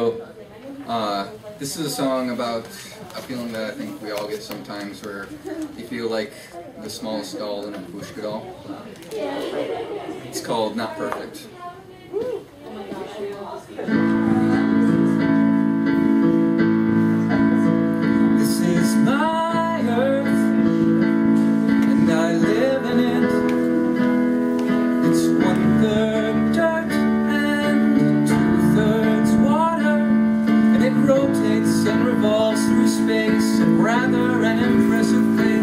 So, uh, this is a song about a feeling that I think we all get sometimes where you feel like the smallest doll in a babushka doll. It's called Not Perfect. space and rather an impressive face.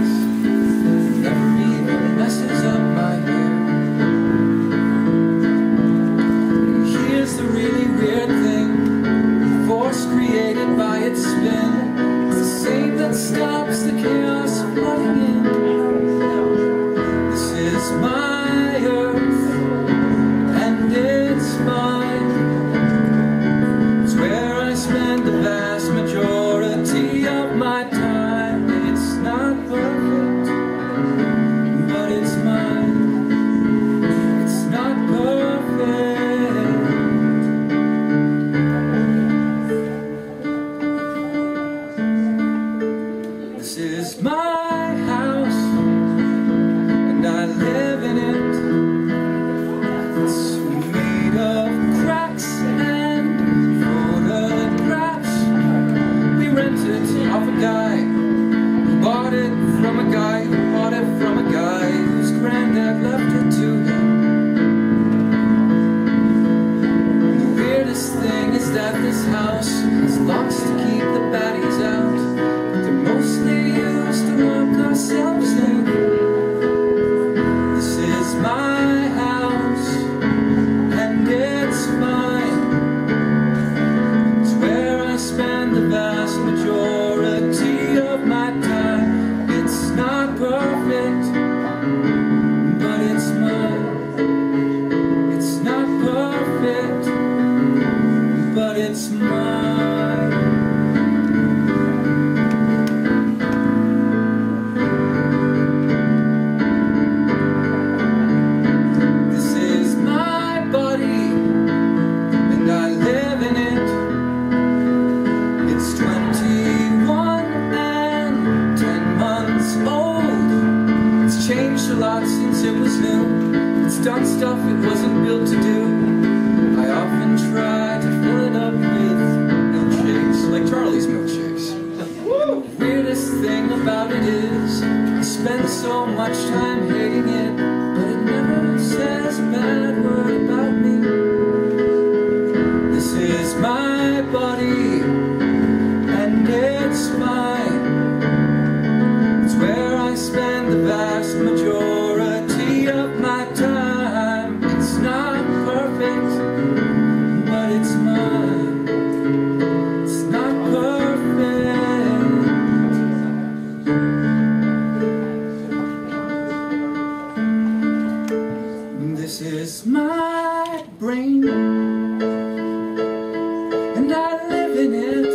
a lot since it was new. It's done stuff it wasn't built to do. I often try to fill it up with milkshakes, like Charlie's milkshakes. the weirdest thing about it is, I spend so much time hating it. It's my brain. And I live in it.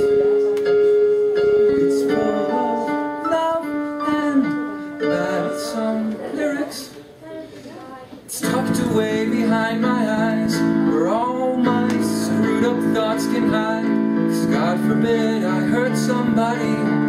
It's full of love and bad song lyrics. It's tucked away behind my eyes Where all my screwed up thoughts can hide. Cause God forbid I hurt somebody.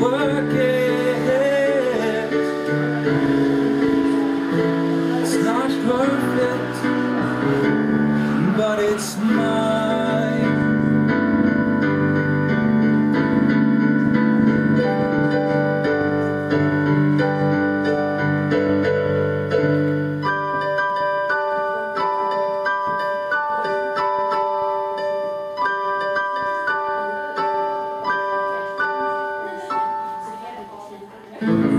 working. Mm-hmm.